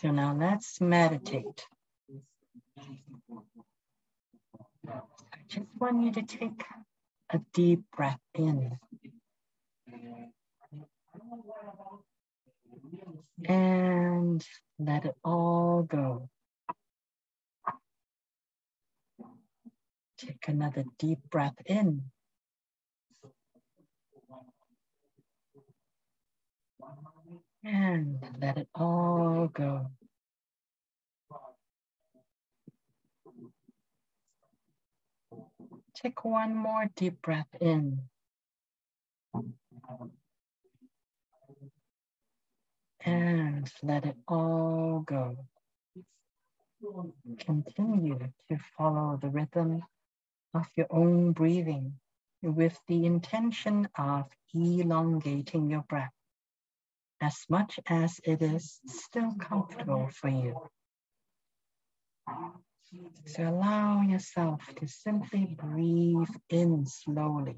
So now let's meditate. I just want you to take a deep breath in. And let it all go. Take another deep breath in. And let it all go. Take one more deep breath in. And let it all go. Continue to follow the rhythm of your own breathing with the intention of elongating your breath as much as it is still comfortable for you. So allow yourself to simply breathe in slowly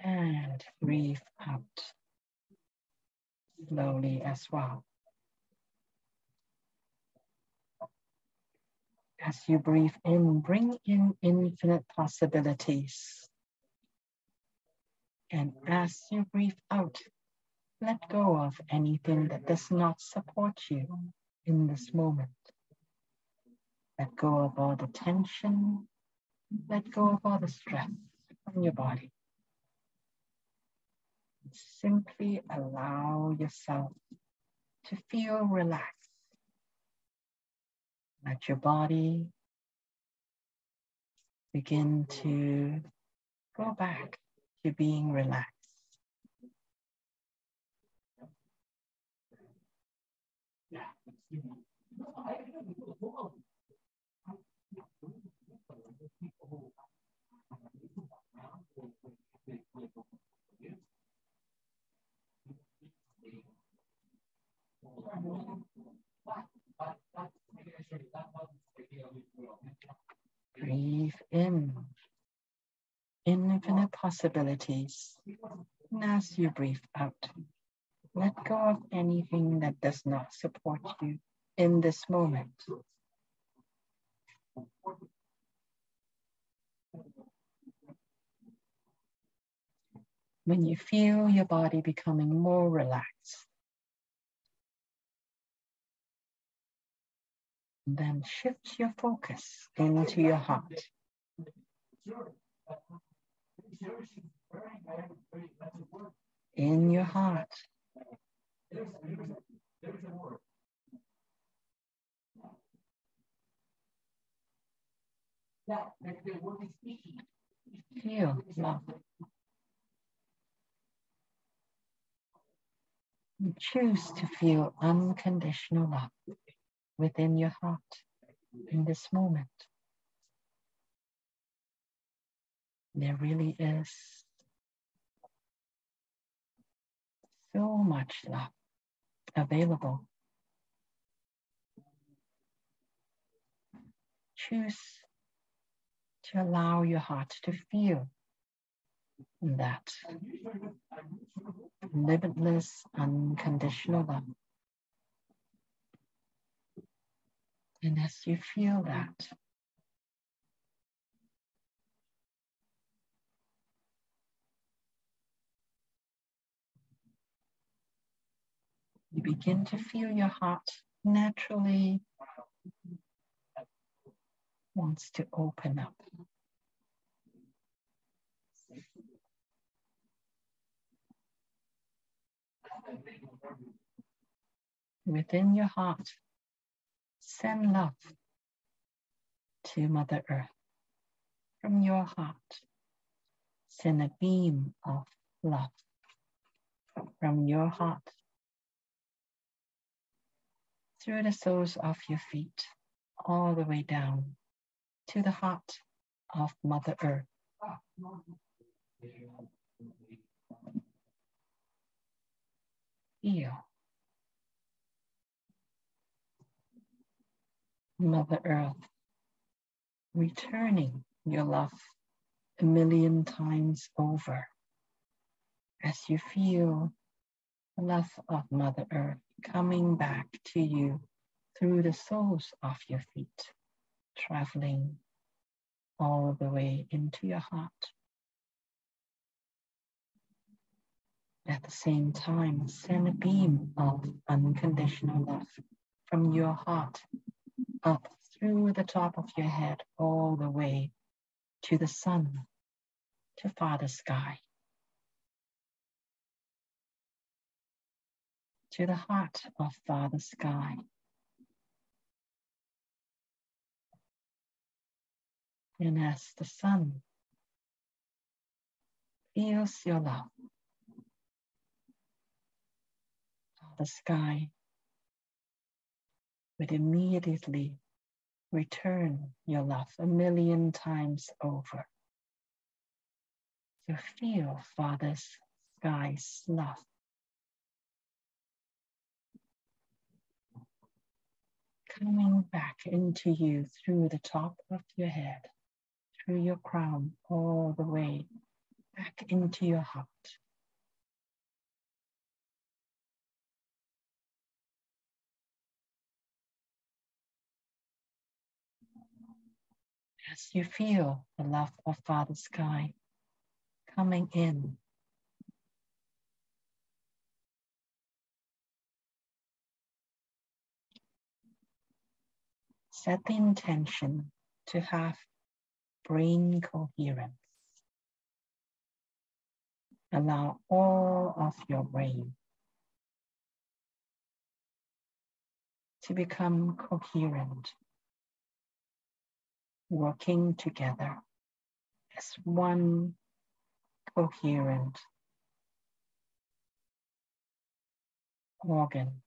and breathe out slowly as well. As you breathe in, bring in infinite possibilities. And as you breathe out, let go of anything that does not support you in this moment. Let go of all the tension. Let go of all the stress from your body. Simply allow yourself to feel relaxed. Let your body begin to go back to being relaxed. Breathe in infinite possibilities. And as you breathe out, let go of anything that does not support you in this moment. When you feel your body becoming more relaxed, then shift your focus into your heart. In your heart, Feel love. You choose to feel unconditional love within your heart in this moment. There really is so much love available. Choose to allow your heart to feel that limitless, unconditional love. And as you feel that, you begin to feel your heart naturally wants to open up. Within your heart, send love to Mother Earth. From your heart, send a beam of love from your heart through the soles of your feet all the way down to the heart of Mother Earth. Feel Mother Earth returning your love a million times over as you feel the love of Mother Earth coming back to you through the soles of your feet, traveling all the way into your heart. At the same time, send a beam of unconditional love from your heart up through the top of your head all the way to the sun, to Father Sky, to the heart of Father Sky. And as the sun feels your love, the sky would immediately return your love a million times over. So feel Father's sky's love. Coming back into you through the top of your head, through your crown, all the way back into your heart. as you feel the love of Father Sky coming in. Set the intention to have brain coherence. Allow all of your brain to become coherent working together as one coherent organ.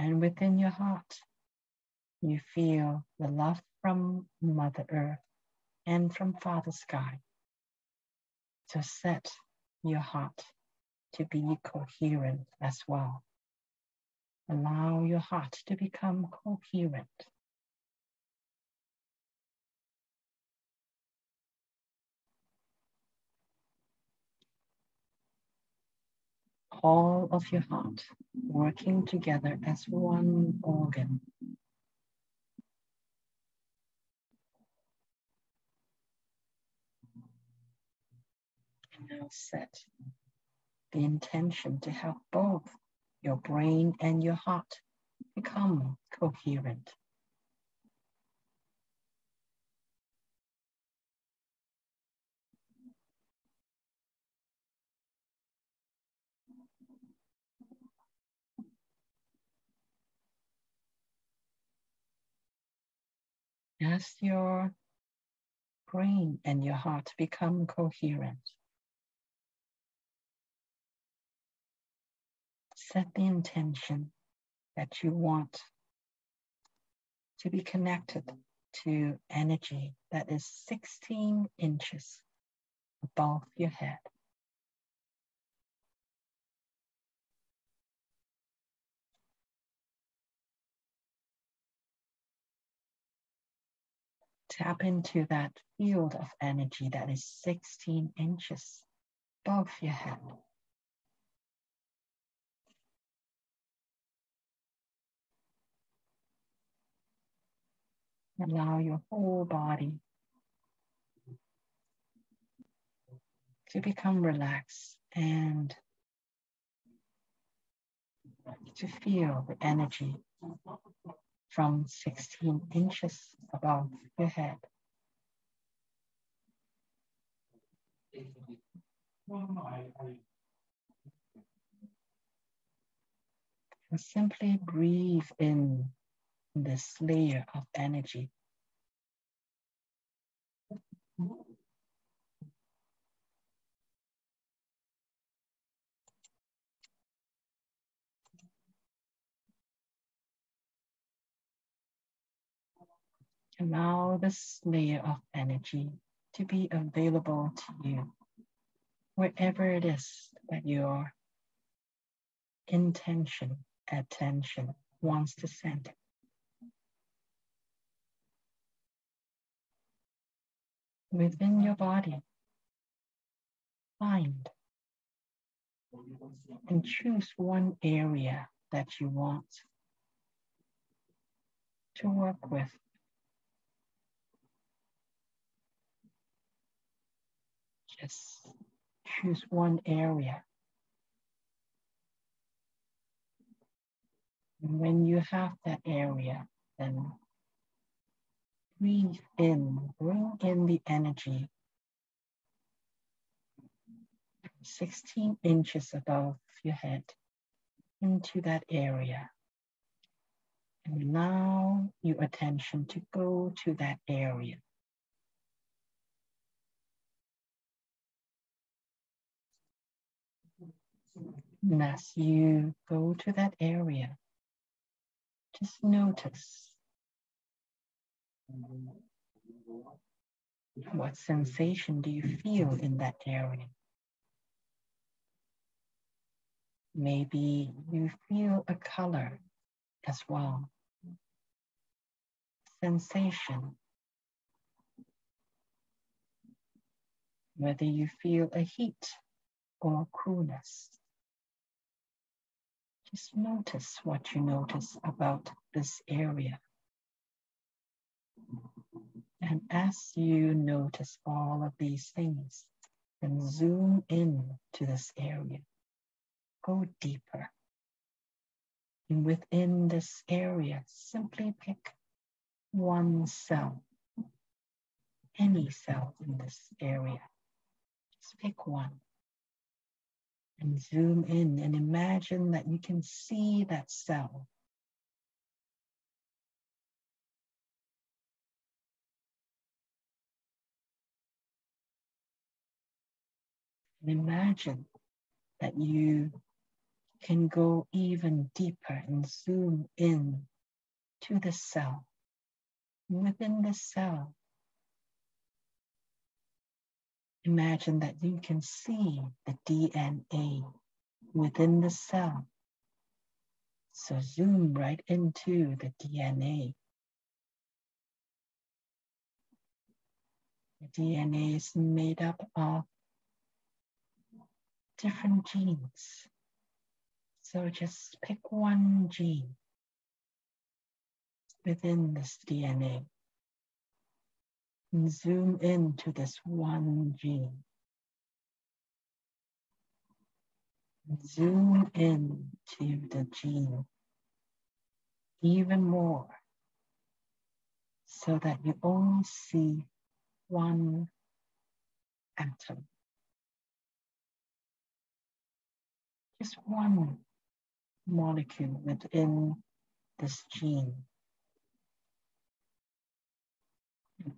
And within your heart, you feel the love from Mother Earth and from Father Sky So set your heart to be coherent as well. Allow your heart to become coherent. All of your heart working together as one organ. now set the intention to help both your brain and your heart become coherent. As your brain and your heart become coherent, set the intention that you want to be connected to energy that is 16 inches above your head. Tap into that field of energy that is 16 inches above your head. Allow your whole body to become relaxed and to feel the energy from 16 inches above your head. And simply breathe in this layer of energy. Allow this layer of energy to be available to you wherever it is that your intention, attention wants to send it. within your body. Find and choose one area that you want to work with. Just choose one area. And when you have that area, then breathe in, bring in the energy 16 inches above your head into that area. And now your attention to go to that area. And as you go to that area, just notice what sensation do you feel in that area? Maybe you feel a color as well. Sensation. Whether you feel a heat or coolness. Just notice what you notice about this area. And as you notice all of these things, then zoom in to this area go deeper. And within this area, simply pick one cell, any cell in this area. Just pick one and zoom in and imagine that you can see that cell. And imagine that you can go even deeper and zoom in to the cell. Within the cell, imagine that you can see the DNA within the cell. So zoom right into the DNA. The DNA is made up of different genes so just pick one gene within this DNA and zoom into this one gene. Zoom in to the gene even more so that you only see one atom. Just one molecule within this gene.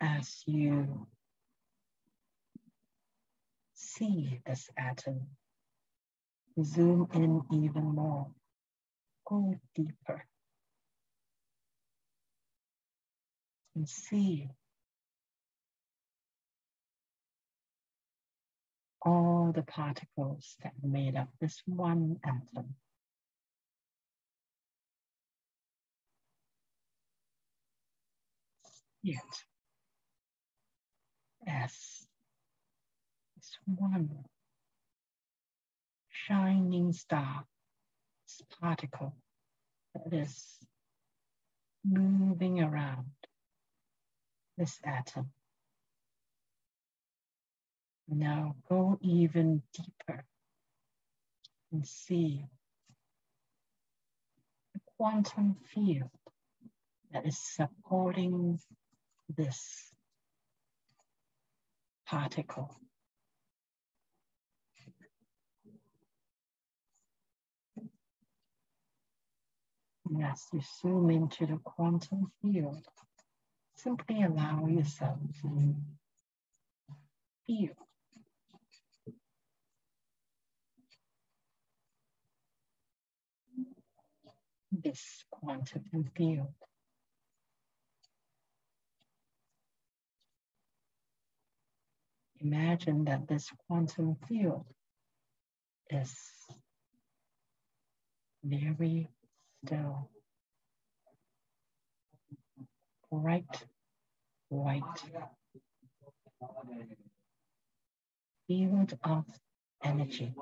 As you see this atom, zoom in even more, go deeper, and see all the particles that made up this one atom. yet as this one. Shining star, this particle that is moving around. This atom. Now go even deeper and see the quantum field that is supporting this particle. As you zoom into the quantum field, simply allow yourself to feel this quantum field. Imagine that this quantum field is very still, bright white, field of energy.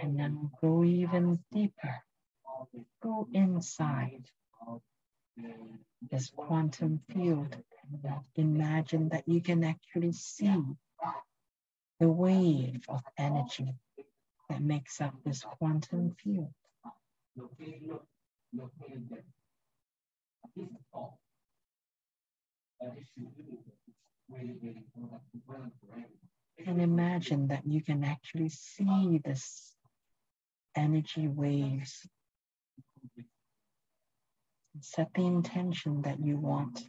And then go even deeper. Go inside this quantum field. Imagine that you can actually see the wave of energy that makes up this quantum field. And imagine that you can actually see this energy waves. Set the intention that you want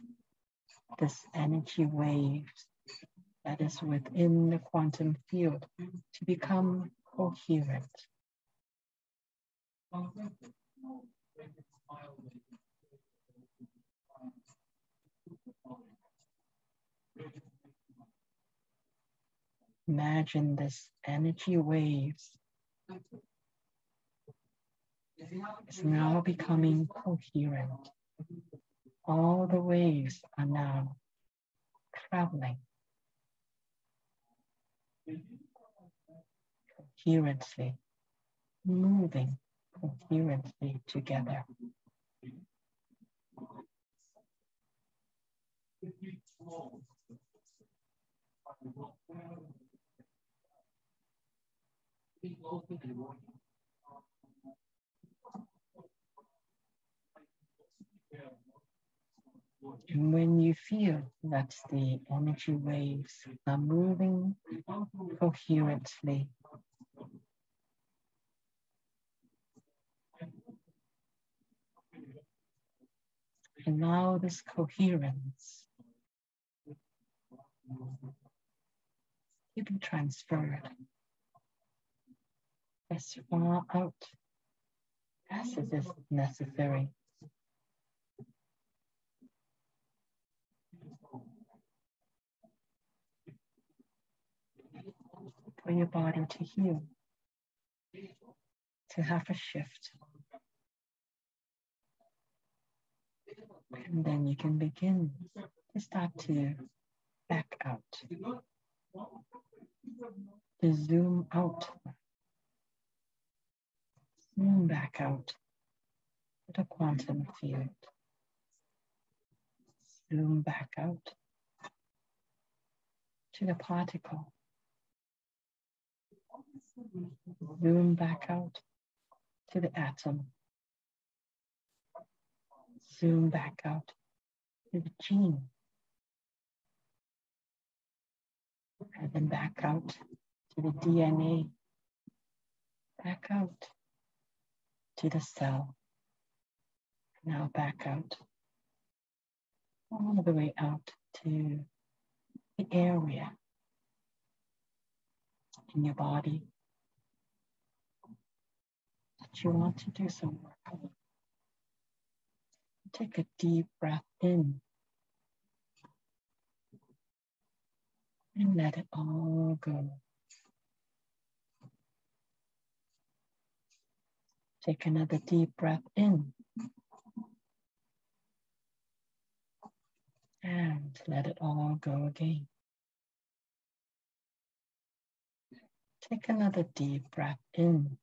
this energy waves that is within the quantum field to become coherent. Imagine this energy waves is now becoming coherent. All the waves are now traveling coherently, moving coherently together. When you feel that the energy waves are moving coherently, allow this coherence to be transferred as far out as it is necessary. For your body to heal, to have a shift. And then you can begin to start to back out, to zoom out, zoom back out to the quantum field, zoom back out to the particle, zoom back out to the atom zoom back out to the gene. And then back out to the DNA. Back out to the cell. Now back out all the way out to the area in your body you want to do some work on. Take a deep breath in. And let it all go. Take another deep breath in. And let it all go again. Take another deep breath in.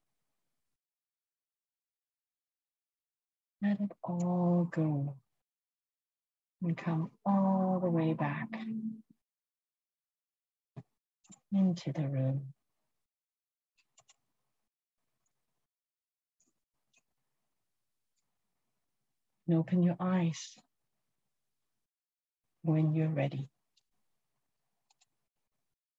Let it all go and come all the way back into the room. And open your eyes when you're ready.